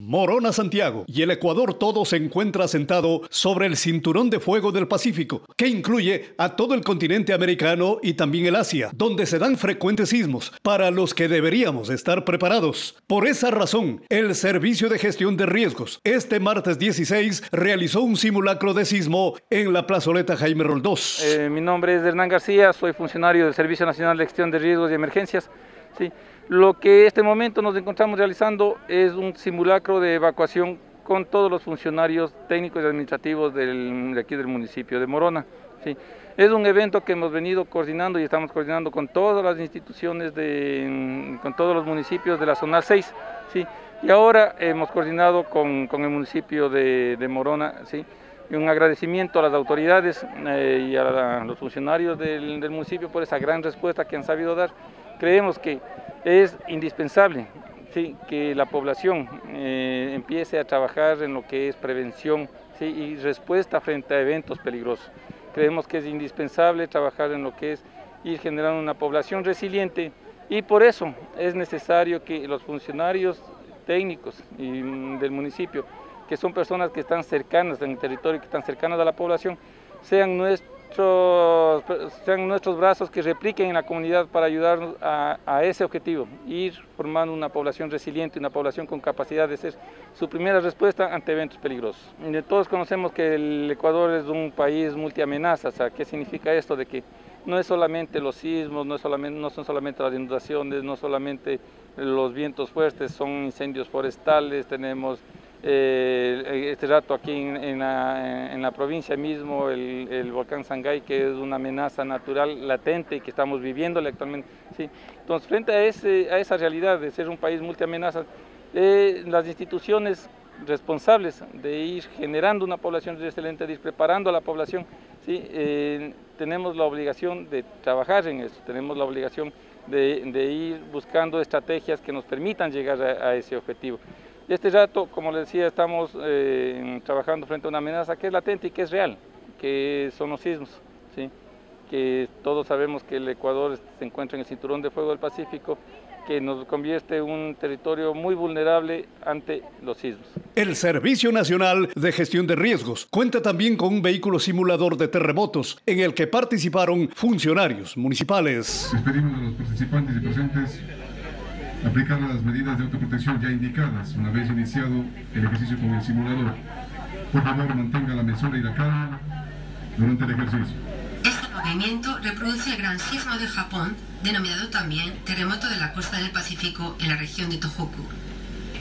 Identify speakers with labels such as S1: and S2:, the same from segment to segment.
S1: Morona Santiago y el Ecuador todo se encuentra sentado sobre el cinturón de fuego del Pacífico, que incluye a todo el continente americano y también el Asia, donde se dan frecuentes sismos, para los que deberíamos estar preparados. Por esa razón, el Servicio de Gestión de Riesgos este martes 16 realizó un simulacro de sismo en la plazoleta Jaime Roldós.
S2: Eh, mi nombre es Hernán García, soy funcionario del Servicio Nacional de Gestión de Riesgos y Emergencias. Sí. Lo que este momento nos encontramos realizando es un simulacro de evacuación con todos los funcionarios técnicos y administrativos de aquí del municipio de Morona. ¿sí? Es un evento que hemos venido coordinando y estamos coordinando con todas las instituciones, de, con todos los municipios de la zona 6. ¿sí? Y ahora hemos coordinado con, con el municipio de, de Morona. ¿sí? Y un agradecimiento a las autoridades eh, y a, los funcionarios del, municipio por esa gran respuesta que han sabido dar. Creemos que es indispensable que la población eh, empiece a trabajar en lo que es prevención y respuesta frente a eventos peligrosos. Creemos que es indispensable trabajar en lo que es ir generando una población resiliente y por eso es necesario que los funcionarios técnicos mm, del municipio, que son personas que están cercanas en el territorio, que están cercanas a la población, sean nuestros sean nuestros brazos que repliquen en la comunidad para ayudarnos a, ese objetivo, ir formando una población resiliente, una población con capacidad de ser su primera respuesta ante eventos peligrosos. Todos conocemos que el Ecuador es un país multiamenazas, ¿qué significa esto? De que no es solamente los sismos, no, solamente, no son solamente las inundaciones, no solamente los vientos fuertes, son incendios forestales, tenemos eh, este rato aquí en, la, provincia mismo, el, volcán Sangay, que es una amenaza natural latente y que estamos viviendo actualmente. ¿sí? Entonces, frente a, ese, a esa realidad de ser un país multiamenaza, eh, las instituciones responsables de ir generando una población resiliente, de ir preparando a la población, ¿sí? Eh, tenemos la obligación de trabajar en eso, tenemos la obligación de, ir buscando estrategias que nos permitan llegar a ese objetivo. Este rato, como les decía, estamos eh, trabajando frente a una amenaza que es latente y que es real, que son los sismos, ¿sí? que todos sabemos que el Ecuador se encuentra en el cinturón de fuego del Pacífico, que nos convierte en un territorio muy vulnerable ante los sismos.
S1: El Servicio Nacional de Gestión de Riesgos cuenta también con un vehículo simulador de terremotos en el que participaron funcionarios municipales.
S3: Despedimos a los participantes y presentes aplicar las medidas de autoprotección ya indicadas una vez iniciado el ejercicio con el simulador. Por favor, mantenga la mesura y la calma durante el ejercicio.
S4: Este movimiento reproduce el gran sismo de Japón, denominado también terremoto de la costa del Pacífico en la región de Tohoku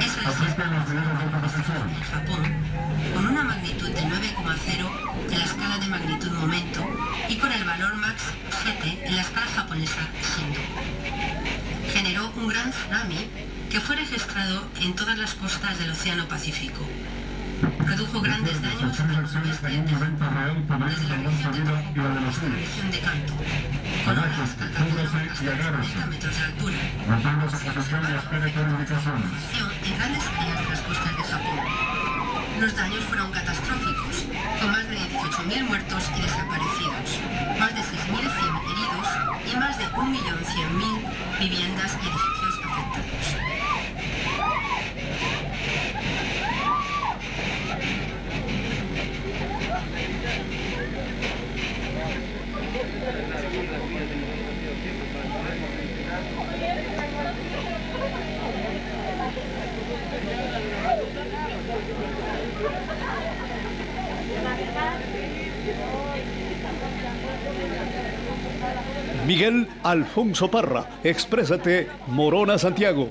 S4: Es
S3: las medidas de.
S4: Japón, con una magnitud de 9,0 en la escala de magnitud momento y con el valor max 7 en la escala japonesa Shindo. Generó un gran tsunami que fue registrado en todas las costas del Océano Pacífico. Produjo grandes daños al oeste desde la región de Tohoku la región de Kanto, con olas alcanzando hasta los 40 metros de altura.
S3: Mantenga su posición y espere por indicaciones.
S4: En grandes áreas de las costas de Japón. Los daños fueron catastróficos, con más de 18.000 muertos y desaparecidos, más de 6.100 heridos y más de 1.100.000 viviendas y
S1: Miguel Alfonso Parra, exprésate, Morona Santiago.